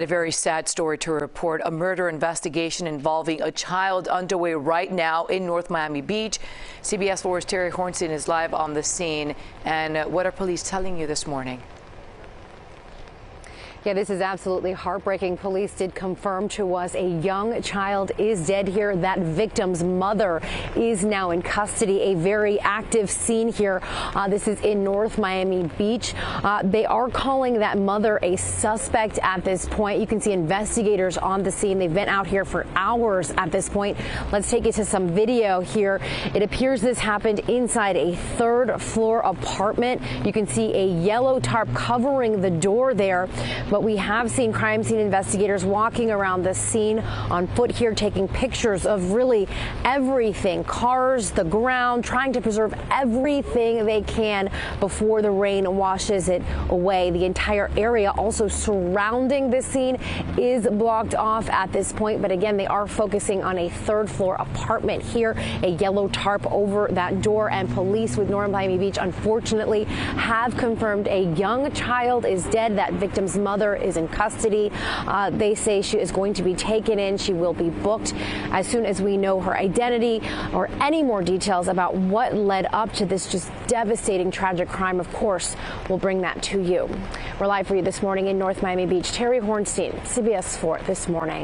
A very sad story to report. A murder investigation involving a child underway right now in North Miami Beach. CBS 4's Teri Hornstein is live on the scene. And what are police telling you this morning? Yeah, this is absolutely heartbreaking. Police did confirm to us a young child is dead here. That victim's mother is now in custody. A very active scene here. Uh, this is in North Miami Beach. Uh, they are calling that mother a suspect at this point. You can see investigators on the scene. They've been out here for hours at this point. Let's take you to some video here. It appears this happened inside a third floor apartment. You can see a yellow tarp covering the door there but we have seen crime scene investigators walking around the scene on foot here, taking pictures of really everything cars, the ground, trying to preserve everything they can before the rain washes it away. The entire area also surrounding the scene is blocked off at this point. But again, they are focusing on a third floor apartment here, a yellow tarp over that door. And police with North Miami Beach, unfortunately, have confirmed a young child is dead. That victim's mother is in custody. Uh, they say she is going to be taken in. She will be booked as soon as we know her identity or any more details about what led up to this just devastating tragic crime. Of course, we'll bring that to you. We're live for you this morning in North Miami Beach. Teri Hornstein, CBS 4 this morning.